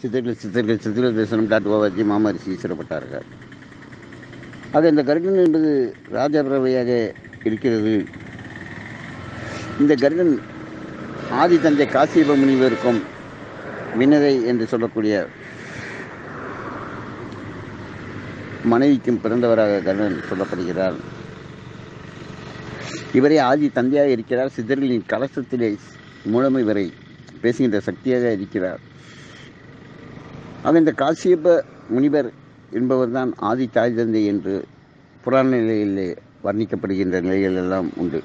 சித்தர்கள் சித்தர்கள் சித்திர தரிசனம் டாட் ஓவாஜி மாமரிசி ஈஸ்வரப்பட்டார்கள் ஆக இந்த கருடன் என்பது ராஜபறவையாக இருக்கிறது. இந்த கருடன் ஆதி தந்தை காசியப முனிவருக்கும் வினதை என்று சொல்லக்கூடிய மனைவிக்கும் பிறந்தவராக கருடன் சொல்லப்படுகிறார். இவரே ஆதி தந்தையாக இருக்கிறார். சித்தர்களின் கலசத்திலே மூலமை வரை பேசுகின்ற சக்தியாக இருக்கிறார். ஆக இந்த காசியப்ப முனிவர் என்பவர் தான் ஆதி தாய் தந்தை என்று புராண நிலையிலே வர்ணிக்கப்படுகின்ற நிலைகள் எல்லாம் உண்டு.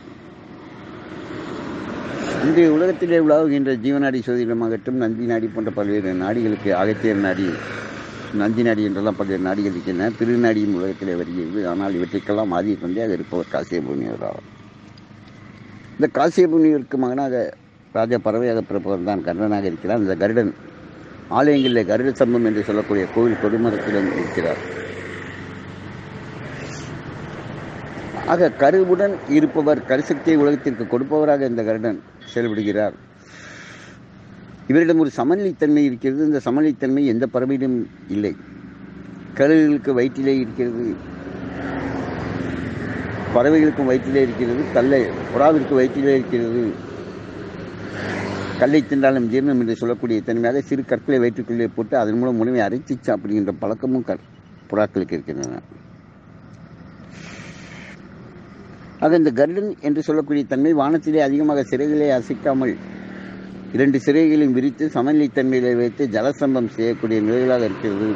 இன்றைய உலகத்திலே உலாவுகின்ற ஜீவநாடி சோதிடமாகட்டும் நந்தி நாடி போன்ற பல்வேறு நாடிகளுக்கு அகத்தியர் நாடி நந்தி நாடி என்றெல்லாம் பல்வேறு நாடிகள் இருக்கின்றன. திருநாடியும் உலகத்திலே வருகிறது. ஆனால் இவற்றைக்கெல்லாம் ஆதி தந்தையாக இருப்பவர் காசிய முனிவர் ஆவார் இந்த காசியப்ப முனிவருக்கு மகனாக ராஜா பறவையாக பிறப்பவர் தான் கருடனாக இருக்கிறார். இந்த கருடன் ஆலயங்களில் கருட சம்பம் என்று சொல்லக்கூடிய கோவில் கொடிமரத்திலும் இருக்கிறார். ஆக கருவுடன் இருப்பவர் கருசக்தியை உலகத்திற்கு கொடுப்பவராக இந்த கருடன் செயல்படுகிறார். இவரிடம் ஒரு சமநிலைத்தன்மை இருக்கிறது. இந்த சமநிலைத்தன்மை எந்த பறவையிலும் இல்லை. கருகளுக்கு வயிற்றிலே இருக்கிறது. பறவைகளுக்கும் வயிற்றிலே இருக்கிறது. கல்லை புறாவிற்கு வயிற்றிலே இருக்கிறது. கல்லை தின்றாலும் ஜீரணம் என்று சொல்லக்கூடிய தன்மையாக சிறு கற்களை வயிற்றுக்குள்ளே போட்டு அதன் மூலம் உணவை அரைச்சி சாப்பிடுகின்ற பழக்கமும் க புறாக்களுக்கு இருக்கின்றன. ஆக இந்த கருடன் என்று சொல்லக்கூடிய தன்மை வானத்திலே அதிகமாக சிறைகளை அசைக்காமல் இரண்டு சிறைகளையும் விரித்து சமநிலைத்தன்மையிலே வைத்து ஜலசம்பம் செய்யக்கூடிய நிலைகளாக இருக்கிறது.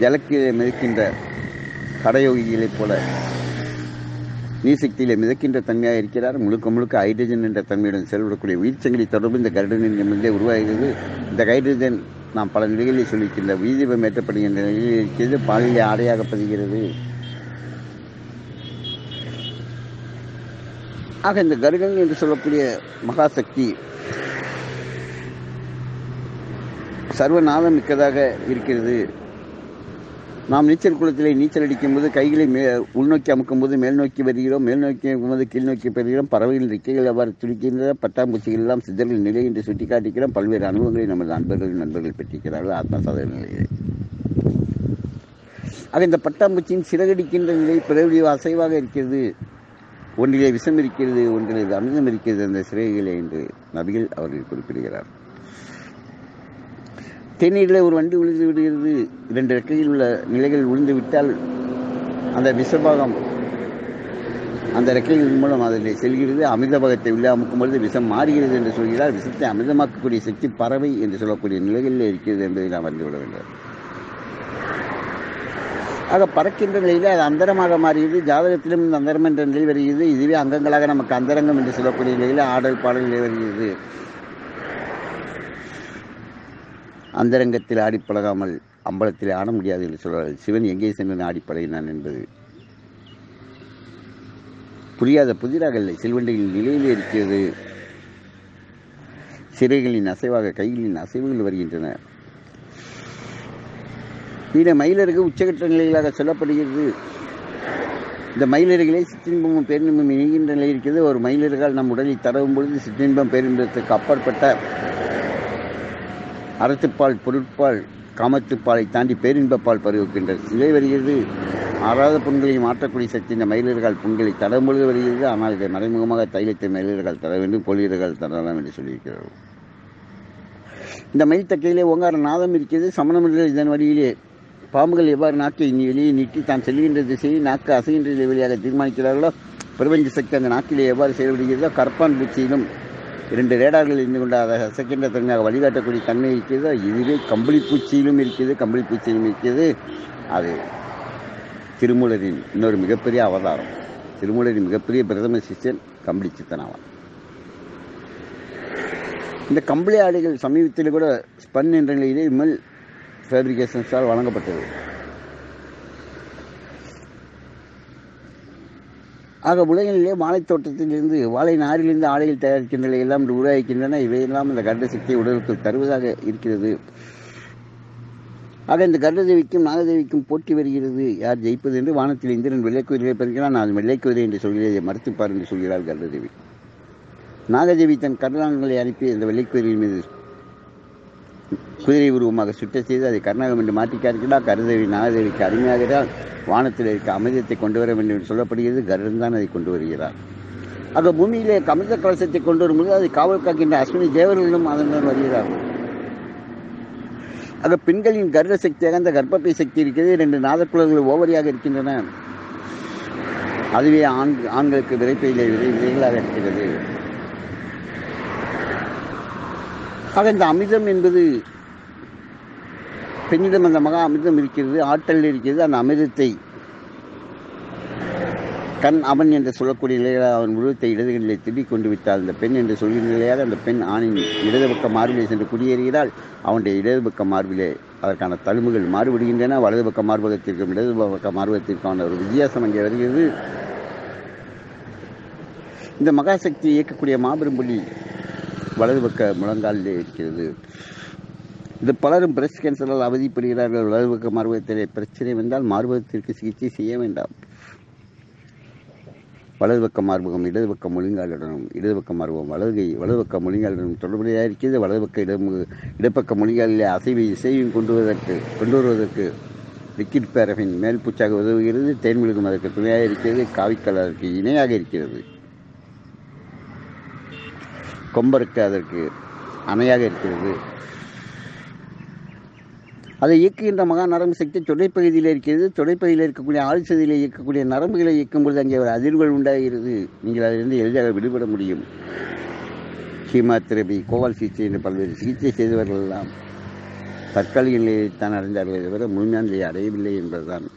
ஜலக்கீழே மிதக்கின்ற கடயோகிகளைப் போல நீர்சக்தியிலே மிதக்கின்ற தன்மையாக இருக்கிறார். முழுக்க முழுக்க ஹைட்ரஜன் என்ற தன்மையுடன் செயல்படக்கூடிய உயிர்ச்சங்கிலி தொடர்பு இந்த கருடன் முன்னே உருவாகிறது. இந்த ஹைட்ரஜன் நாம் பல நிலைகளில் சொல்லியிருக்கின்ற வீதீபம் ஏற்றப்படுகின்ற நிலையில் இருக்கிறது. பாலிலே ஆடையாக பதிகிறது. ஆக இந்த கருடன் என்று சொல்லக்கூடிய மகாசக்தி சர்வநாதம் மிக்கதாக இருக்கிறது. நாம் நீச்சல் குளத்திலே நீச்சல் அடிக்கும்போது கைகளை மே உள்நோக்கி அமுக்கும்போது மேல் நோக்கி வருகிறோம். மேல் நோக்கி அமுக்கும்போது கீழ் நோக்கி பெறுகிறோம் பறவைகள் ரெக்கைகள் அவ்வாறு துடிக்கின்ற பட்டாம்பூச்சிகள் எல்லாம் சித்தர்கள் நிலை என்று சுட்டிக்காட்டிக்கிறோம். பல்வேறு அனுபவங்களை நமது நண்பர்கள் நண்பர்கள் பெற்றிருக்கிறார்கள். ஆத்மா சாதக நிலையிலே. ஆக இந்த பட்டாம்பூச்சியின் சிறகடிக்கின்ற நிலை பிறகு அசைவாக இருக்கிறது. ஒன்றிலே விஷம் இருக்கிறது ஒன்றிலே அமிர்தம் இருக்கிறது அந்த சிறகுகளை என்று நபிகள் அவர்கள் குறிப்பிடுகிறார் தேநீரில் ஒரு வண்டி விழுந்து விடுகிறது. இரண்டு ரெக்கையில் உள்ள நிலைகள் விழுந்து விட்டால் அந்த விஷபாகம் அந்த ரெக்கைகள் மூலம் அதில் செல்கிறது. அமிர்த பாகத்தை உள்ளே அமுக்கும் பொழுது விஷம் மாறுகிறது என்று சொல்கிறார். விஷத்தை அமிர்தமாக்கக்கூடிய சக்தி பறவை என்று சொல்லக்கூடிய நிலைகளில் இருக்கிறது என்பதை நாம் அறிந்து கொள்ள வேண்டும். ஆக பறக்கின்ற நிலையில் அது அந்தரமாக மாறுகிறது ஜாதகத்திலும் இந்த அந்தரம் என்ற நிலை வருகிறது. இதுவே அங்கங்களாக நமக்கு அந்தரங்கம் என்று சொல்லக்கூடிய நிலையில் ஆடல் பாடல் நிலை வருகிறது. அந்தரங்கத்தில் ஆடி பழகாமல் அம்பலத்தில் ஆட முடியாது என்று சொல்வார்கள் சிவன் எங்கே சென்று ஆடிப்பழகினான் என்பது. புரியாத புதிராக இல்லை. செல்வண்டிகளின் நிலையிலே இருக்கிறது. சிறைகளின் அசைவாக கைகளின் அசைவுகள் வருகின்றன. இந்த மயிலருக்கு உச்சகட்ட நிலைகளாக சொல்லப்படுகிறது. இந்த மயிலர்களை சிற்றின்பமும் பேரின்பமும் இணைகின்ற நிலை இருக்கிறது. ஒரு மயிலர்கள் நம் உடலில் தரவும் பொழுது சிற்றின்பம் பேரின்பத்துக்கு அப்பாற்பட்ட அறத்துப்பால் பொருட்பால் காமத்துப்பாலை தாண்டி பேரின்பப்பால் பருவிக்கின்ற நிலை வருகிறது. ஆறாத புண்களையும் மாற்றக்கூடிய சக்தி இந்த மயிலர்கள் புண்களை தடவும் பொழுது வருகிறது. ஆனால் இதை மறைமுகமாக தைலத்தை மயிலர்கள் தர வேண்டும் பொலியர்கள் தரலாம் என்று சொல்லியிருக்கிறார்கள். இந்த மயில் தக்கையிலே ஓங்கார நாதம் இருக்கிறது. சமணமன்ற இதன் வழியிலே பாம்புகள் எவ்வாறு நாக்கை வெளியே நீட்டி தான் செல்கின்ற திசையை நாக்கு அசைகின்ற வழியாக தீர்மானிக்கிறார்களோ பிரபஞ்ச சக்தி அந்த நாக்கிலே எவ்வாறு செயல்படுகிறதோ கற்பான் பூச்சியிலும் இரண்டு ரேடார்கள் இருந்து கொண்டு அதை அசைக்கின்ற தன்மையாக வழிகாட்டக்கூடிய தன்மை இருக்கிறது இதுவே கம்பளி பூச்சியிலும் இருக்கிறது கம்பளி பூச்சியிலும் இருக்கிறது. அது திருமூலரின் இன்னொரு மிகப்பெரிய அவதாரம். திருமூலரின் மிகப்பெரிய பிரதம சிஷ்யன் கம்பளி சித்தனாவான் இந்த கம்பளி ஆடைகள் சமீபத்தில் கூட ஸ்பன் என்ற நிலையிலே மில் ஃபேப்ரிகேஷன்ஸால் வழங்கப்பட்டது. ஆக உலகிலே வாழை தோட்டத்திலிருந்து வாழை நாரிலிருந்து ஆடைகள் தயாரிக்கின்றன எல்லாம் இன்று உருவாகிக்கின்றன. இவையெல்லாம் இந்த கருட சக்தியை உடலுக்குள் தருவதாக இருக்கிறது. ஆக இந்த கருடதேவிக்கும் நாகதேவிக்கும் போட்டி வருகிறது. யார் ஜெயிப்பது என்று வானத்தில் இந்திரன் வெள்ளைக்குதிரை பெறுகிறான். நான் வெள்ளைக்குதிரை என்று சொல்கிறேன். மறுத்துப்பார் என்று சொல்கிறார் கருடதேவி. நாகதேவி தன் கருணாங்களை அனுப்பி இந்த வெள்ளைக்குதிரையின் மீது குதிரை உருவமாக சுட்ட செய்து அதை கர்நாடகம் என்று மாற்றி காட்டுகிறார் கருதேவி நாகதேவிக்கு அருமையாகிறார் வானத்தில் இருக்க அமிர்தத்தை கொண்டு வர வேண்டும் என்று சொல்லப்படுகிறது. கருடன் தான் அதை கொண்டு வருகிறார். ஆக பூமியிலே அமிர்த கலசத்தை கொண்டு வரும்போது அதை காவல் காக்கின்ற அஸ்வினி தேவர்களும் அதனுடன் வருகிறார்கள் ஆக பெண்களின் கர்வ சக்தியாக அந்த கர்ப்பப்பை சக்தி இருக்கிறது. இரண்டு நாதக்குழல்கள் ஓவரியாக இருக்கின்றன. அதுவே ஆண் ஆண்களுக்கு விரைப்பையிலே விரை விரைகளாக இருக்கிறது. ஆக இந்த அமிர்தம் என்பது பெண்ணிடம் அந்த மகா அமிர்தம் இருக்கிறது ஆற்றல் இருக்கிறது அந்த அமிர்தத்தை கண் அவன் என்று சொல்லக்கூடிய நிலையாக அவன் உருவத்தை இடதுகளிலே திருடிக் கொண்டு விட்டால் அந்த பெண் என்று சொல்கிற நிலையாக அந்த பெண் ஆணின் இடது பக்க மார்பிலே சென்று குடியேறுகிறாள் அவனுடைய இடது பக்க மார்பிலே அதற்கான தழும்புகள் மாறுபடுகின்றன. வலது பக்க மார்பகத்திற்கும் இடது பக்க மார்பகத்திற்கான ஒரு வித்தியாசம் அங்கே வருகிறது. இந்த மகாசக்தியை இயக்கக்கூடிய மாபெரும் புள்ளி வலது பக்க முழங்காலிலே இருக்கிறது. இது பலரும் பிரஸ்ட் கேன்சரால் அவதிப்படுகிறார்கள். வலது பக்க மார்பகத்திலே பிரச்சனை வந்தால் மார்பகத்திற்கு சிகிச்சை செய்ய வேண்டாம். வலது பக்க மார்பகம் இடது பக்க முழுங்காலுடனும் இடது பக்க மார்பகம் வலதுகை வலது பக்க முழுங்காலுடனும் தொடர்புடையாக இருக்கிறது. வலது பக்க இடம் இடப்பக்க முழுங்காலிலே அசைவை இசைவையும் கொண்டு வருவதற்கு கொண்டு வருவதற்கு லிக்விட் பேரஃபின் மேல் பூச்சாக உதவுகிறது. தேன்மிழுகும் அதற்கு துணையாக இருக்கிறது. காவிக்கலருக்கு அதற்கு இணையாக இருக்கிறது. கொம்பருக்கு அதற்கு அணையாக இருக்கிறது. அதை இயக்குகின்ற மகா நரம்பு சக்தி தொடைப்பகுதியில் இருக்கிறது. தொடைப்பகுதியில் இருக்கக்கூடிய ஆழ்சதியில் இயக்கக்கூடிய நரம்புகளை இயக்கும் பொழுது அங்கே ஒரு அதிர்வுகள் உண்டாகிறது. நீங்கள் அதிலிருந்து எளிதாக விடுபட முடியும். ஹீமாத்திரபி கோவால் சிகிச்சை என்று பல்வேறு சிகிச்சை செய்தவர்கள் எல்லாம் தற்காலிக நிலையில் தான் அடைந்தார்களே தவிர முழுமையான நிலையை அடையவில்லை என்பதுதான்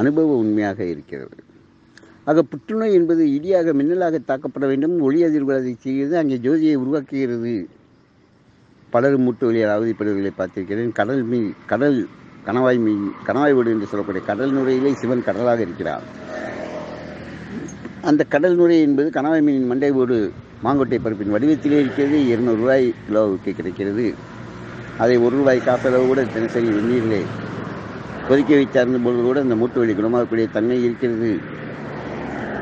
அனுபவ உண்மையாக இருக்கிறது. ஆக புற்றுநோய் என்பது இடியாக மின்னலாக தாக்கப்பட வேண்டும். ஒளி அதிர்வுகள் அதை செய்கிறது. அங்கே ஜோதியை உருவாக்குகிறது. பலரும் மூட்டு வழியால் அவதிப்படுவர்களை பார்த்திருக்கிறேன். கடல் மீன் கடல் கணவாய் மீன் கணவாய் வீடு என்று சொல்லக்கூடிய கடல் நுரையிலே சிவன் கடலாக இருக்கிறார். அந்த கடல் நுரை என்பது கணவாய் மீனின் மண்டை வீடு மாங்கொட்டை பருப்பின் வடிவத்திலே இருக்கிறது. இருநூறு ரூபாய் கிலோவுக்கு கிடைக்கிறது. அதை ஒரு ரூபாய் காசளவு கூட தினசரி வெந்நீரிலே கொதிக்க வைத்தார்ந்த பொழுது கூட அந்த மூட்டு வழி குணமாகக்கூடிய தன்மை இருக்கிறது.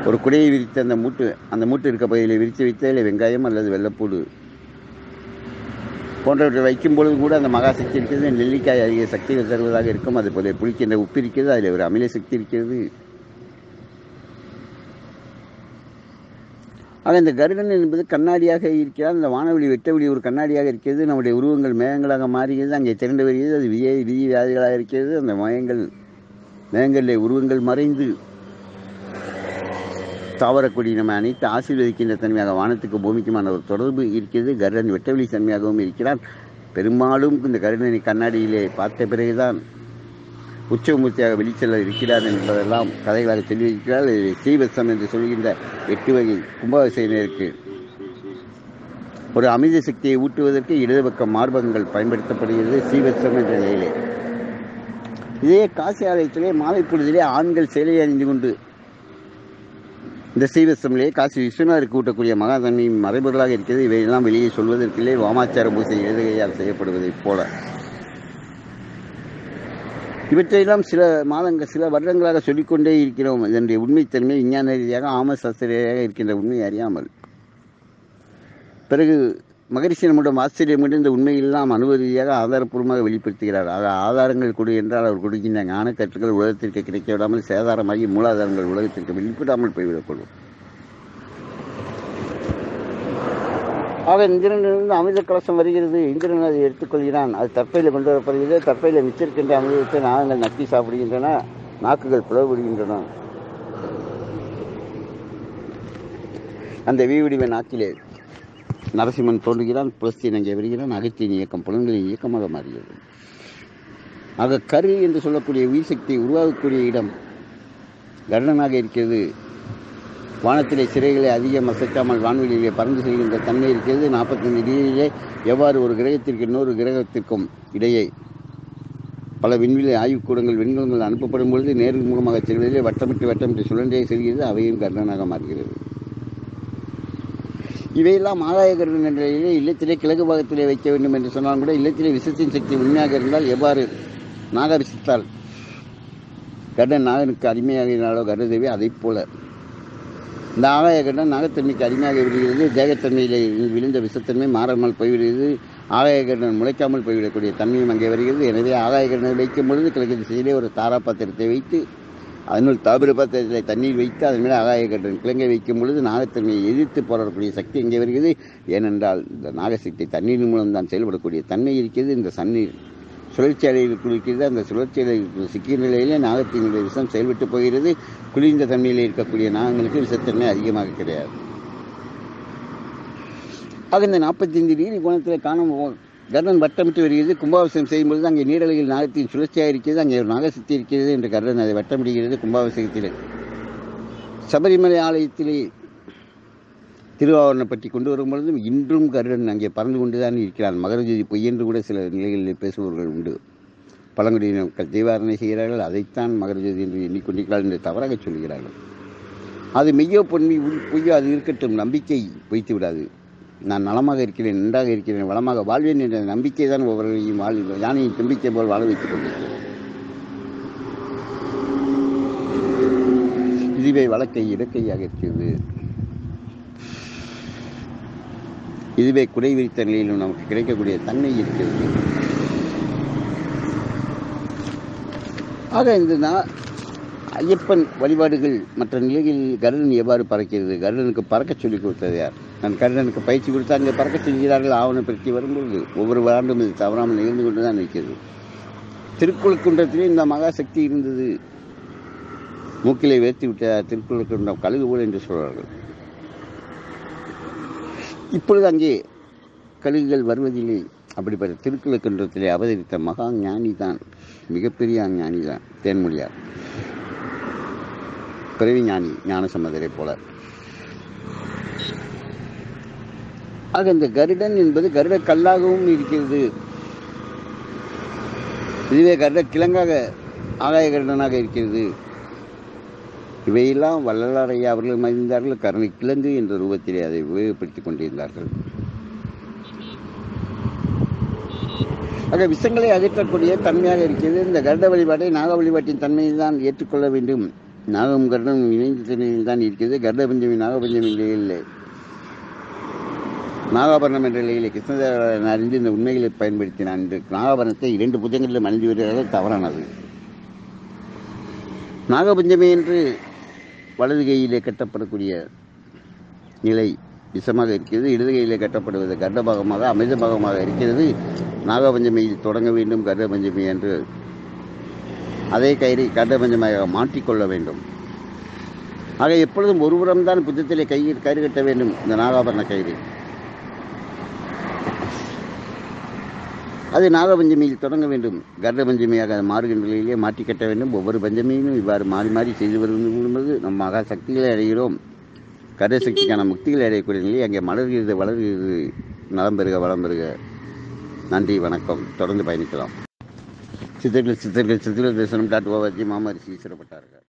ஒரு குடையை விரித்து அந்த மூட்டு அந்த மூட்டு இருக்க பகுதியில் விரித்து வைத்தால் இல்லை வெங்காயம் அல்லது வெள்ளைப்பூடு போன்றவற்றை வைக்கும் பொழுது கூட அந்த மகா சக்தி இருக்கிறது. நெல்லிக்காய் அதிக சக்திகள் தருவதாக இருக்கும். அது போல புளிக்கின்ற உப்பு இருக்கிறது. அதில் ஒரு அமில சக்தி இருக்கிறது. ஆக இந்த கருடன் என்பது கண்ணாடியாக இருக்கிறார். அந்த வானவெளி வெட்டவெளி ஒரு கண்ணாடியாக இருக்கிறது. நம்முடைய உருவங்கள் மேகங்களாக மாறுகிறது. அங்கே திரண்டு வருகிறது. அது விய விதி வியாதிகளாக இருக்கிறது. அந்த மயங்கள் மேகங்களிலே உருவங்கள் மறைந்து தாவரக்கொடி நம்ம அனைத்து ஆசீர்வதிக்கின்ற தன்மையாக வானத்துக்கு பூமிக்குமான ஒரு தொடர்பு இருக்கிறது. கருடன் வெட்டவெளி தன்மையாகவும் இருக்கிறார் பெரும்பாலும் இந்த கருடனை கண்ணாடியிலே பார்த்த பிறகுதான் உச்சமூர்த்தியாக வெளிச்செல்ல இருக்கிறார் என்பதெல்லாம் கதைகளாக தெரிவிக்கிறார். இருக்கிறார் ஸ்ரீவத்சம் என்று சொல்கின்ற எட்டு வகை கும்பாபிஷேகருக்கு ஒரு அமித சக்தியை ஊட்டுவதற்கு இடது பக்க மார்பகங்கள் பயன்படுத்தப்படுகிறது ஸ்ரீவத்சம் என்ற நிலையிலே. இதே காசி ஆலயத்திலே மாலை பொழுதிலே ஆண்கள் சேலை அணிந்து கொண்டு இந்த ஸ்ரீவஸ்தமிலே காசி விஸ்வநாதர் கூட்டக்கூடிய மகாதன்மை மறைபொருளாக இருக்கிறது. இவையெல்லாம் வெளியே சொல்வதற்கில்லை. வாமாச்சார பூசை எழுதுகையால் செய்யப்படுவதைப் போல. இவற்றையெல்லாம் சில மாதங்கள் சில வருடங்களாக சொல்லிக்கொண்டே இருக்கிறோம். இதனுடைய உண்மைத்தன்மை விஞ்ஞான ரீதியாக ஆம சாஸ்திரியாக இருக்கின்ற உண்மை அறியாமல். பிறகு மகரிஷி நம்மிடம் ஆச்சரியமிட்டு இந்த உண்மையெல்லாம் அனுபவ ரீதியாக ஆதாரப்பூர்வமாக வெளிப்படுத்துகிறார். ஆக ஆதாரங்கள் கொடு என்றால் அவர் கொடுக்கின்ற ஞான கற்றுக்கள் உலகத்திற்கு கிடைக்க விடாமல் சேதாரமாகி மூலாதாரங்கள் உலகத்திற்கு வெளிப்படாமல் போய்விடக்கூடும். ஆக இந்திரனிலிருந்து அமிர்த கலசம் வருகிறது. இந்திரன் அதை எடுத்துக்கொள்கிறான். அது தற்பையில் கொண்டு வரப்படுகிறது. தற்பையில் மிச்சிருக்கின்ற அமிர்தத்தை நாகங்கள் நக்கி சாப்பிடுகின்றன. நாக்குகள் பிளவுபடுகின்றன அந்த வீவடிவ நாக்கிலே நரசிம்மன் தோன்றுகிறான் புலஸ்தீன் அங்கே வருகிறான் அகத்தியின் இயக்கம் புலன்களின் இயக்கமாக மாறுகிறது ஆக கரு என்று சொல்லக்கூடிய உயிர் சக்தி உருவாகக்கூடிய இடம் கர்ணனாக இருக்கிறது. வானத்திலே சிறைகளை அதிகம் அசைக்காமல் வான்வெளியிலே பறந்து செல்கின்ற தன்மை இருக்கிறது. நாற்பத்தைந்து டிகிரியிலே எவ்வாறு ஒரு கிரகத்திற்கு இன்னொரு கிரகத்திற்கும் இடையே பல விண்வெளி ஆய்வுக்கூடங்கள் விண்கலங்கள் அனுப்பப்படும் பொழுது நேரில் செல்வதிலே வட்டமிட்டு வட்டமிட்டு சுழன்றே செல்கிறது. அவையும் கருடனாக மாறுகிறது. இவையெல்லாம் ஆதாய கருடன் என்ற நிலையிலே இல்லத்திலே கிழக்கு பாகத்திலே வைக்க வேண்டும் என்று சொன்னாலும் கூட இல்லத்திலே விசத்தின் சக்தி உண்மையாக இருந்தால் எவ்வாறு நாக கடன் கருடன் நாகனுக்கு அடிமையாகினாலோ கருதேவி அதைப் போல. இந்த ஆகாய கண்டம் நாகத்தன்மைக்கு அடிமையாக விடுகிறது தேகத்தன்மையில் விழுந்த விஷத்தன்மை மாறாமல் போய்விடுகிறது ஆகாய முளைக்காமல் போய்விடக்கூடிய தன்மையும் அங்கே வருகிறது. எனவே ஆகாய கண்டம் வைக்கும் பொழுது கிழக்கு திசையிலே ஒரு தாரா பாத்திரத்தை வைத்து அதனால் தாபிர பாத்திரத்தில் தண்ணீர் வைத்து அதன் மேலே ஆகாய கண்டம் கிழங்கை வைக்கும் பொழுது நாகத்தன்மையை எதிர்த்து போராடக்கூடிய சக்தி எங்கே வருகிறது? ஏனென்றால் இந்த நாகசக்தி தண்ணீரின் மூலம் தான் செயல்படக்கூடிய தன்மை இருக்கிறது. இந்த சன்னீர் சுழற்சி அலையில் குளிக்கிறது. அந்த சுழற்சி அலையில் சிக்கிய நிலையிலே நாகத்தினுடைய விஷம் செயல்பட்டு போகிறது. குளிர்ந்த தன்மையில் இருக்கக்கூடிய நாகங்களுக்கு விஷத்தன்மை அதிகமாக கிடையாது. அது இந்த நாற்பத்தைந்து டிகிரி கோணத்தில் காண கர்ணன் வட்டமிட்டு வருகிறது. கும்பாபிஷேகம் செய்யும்பொழுது அங்கே நீரலையில் நாகத்தின் சுழற்சியாக இருக்கிறது. அங்கே ஒரு நாகசக்தி இருக்கிறது என்று கருடன் அதை வட்டமிடுகிறது கும்பாபிஷேகத்தில். சபரிமலை ஆலயத்திலே திருவாவரணப்பட்டி கொண்டு வரும் பொழுதும் இன்றும் கருடன் அங்கே பறந்து கொண்டுதான் இருக்கிறான். மகரஜோதி பொய் என்று கூட சில நிலைகளில் பேசுபவர்கள் உண்டு. பழங்குடியின மக்கள் தீவாரணை செய்கிறார்கள். அதைத்தான் மகரஜோதி என்று எண்ணிக்கொண்டிருக்கிறார்கள் என்று தவறாக சொல்கிறார்கள். அது மெய்யோ பொன்மை பொய்யோ அது இருக்கட்டும். நம்பிக்கை வைத்து விடாது. நான் நலமாக இருக்கிறேன் நன்றாக இருக்கிறேன் வளமாக வாழ்வேன் என்ற நம்பிக்கை தான் ஒவ்வொருவரையும் வாழ் யானையின் நம்பிக்கை போல் வாழ வைத்துக் கொண்டிருக்கிறேன். இதுவே வழக்கை இடக்கையாக இருக்கிறது. இதுவே குறை விரித்த நிலையிலும் நமக்கு கிடைக்கக்கூடிய தன்மை இருக்கிறது. ஆக இந்த ஐயப்பன் வழிபாடுகள் மற்ற நிலைகளில் கருடன் எவ்வாறு பறக்கிறது? கருடனுக்கு பறக்க சொல்லிக் கொடுத்தது யார்? நான் கருடனுக்கு பயிற்சி கொடுத்து அங்கே பறக்க சொல்கிறார்கள். ஆவணப்படுத்தி வரும்பொழுது ஒவ்வொரு ஆண்டும் இது தவறாமல் நிகழ்ந்து கொண்டு தான் இருக்கிறது. திருக்குளக்குன்றத்திலே இந்த மகாசக்தி இருந்தது. மூக்கிலே வேர்த்து விட்ட திருக்குளக்குன்றம் கழுகு போல் என்று சொல்வார்கள். இப்பொழுது அங்கே கழுகுகள் வருவதில்லை. அப்படிப்பட்ட திருக்குளக்குன்றத்திலே அவதரித்த மகா ஞானி தான் மிகப்பெரிய ஞானி தான் தேன்மொழியார். பிறவி ஞானி ஞானசம்மதரை போல. ஆக இந்த கருடன் என்பது கருட கல்லாகவும் இருக்கிறது. இதுவே கருட கிழங்காக ஆகாய கருடனாக இருக்கிறது. இவையெல்லாம் வள்ளலாரையா அவர்கள் மறைந்தார்கள் கருணை கிழங்கு என்ற ரூபத்திலே அதை உபயோகப்படுத்திக் கொண்டிருந்தார்கள். ஆக விஷங்களை அகற்றக்கூடிய தன்மையாக இருக்கிறது. இந்த கருட வழிபாட்டை நாக வழிபாட்டின் தன்மையை தான் ஏற்றுக்கொள்ள வேண்டும். நாகம் கருடம் இணைந்த தன்மையில் தான் இருக்கிறது. கருட பஞ்சமி நாகபஞ்சமி இல்லை. நாகாபரணம் என்ற நிலையில் கிருஷ்ணதேவராயன் அறிந்து இந்த உண்மைகளை பயன்படுத்தினான் என்று நாகாபரணத்தை இரண்டு புத்தகங்களில் அணிந்து வருகிறார்கள் தவறானது. நாகபஞ்சமி என்று வலது கையிலே கட்டப்படக்கூடிய நிலை விஷமாக இருக்கிறது. இடது கையிலே கட்டப்படுவது கர்ப்பபாகமாக அமைத பாகமாக இருக்கிறது நாகபஞ்சமியில் தொடங்க வேண்டும் கர்ப்பபஞ்சமி என்று அதே கயிறை கர்ப்பபஞ்சமாக மாற்றிக்கொள்ள வேண்டும். ஆக எப்பொழுதும் ஒருபுறம் தான் புத்தத்திலே கையில் கயிறு கட்ட வேண்டும் இந்த நாகாபரண கயிறு. அது நாகபஞ்சமியில் தொடங்க வேண்டும். கர்ட பஞ்சமியாக மாறுகின்ற நிலையிலே மாற்றி கட்ட வேண்டும். ஒவ்வொரு பஞ்சமியும் இவ்வாறு மாறி மாறி செய்து வரும்போது நம் மகா சக்திகளை அடைகிறோம். கர்ட சக்திக்கான முக்திகளை அடையக்கூடிய நிலையை அங்கே மலர்கிறது வளர்கிறது. நலம் பெறுக வளம் பெறுக. நன்றி வணக்கம். தொடர்ந்து பயணிக்கலாம். சித்தர்கள் சித்தர்கள் சித்திர தரிசனம் டாட் ஓவர்ஜி மாமரிசி சிறப்பட்டார்கள்.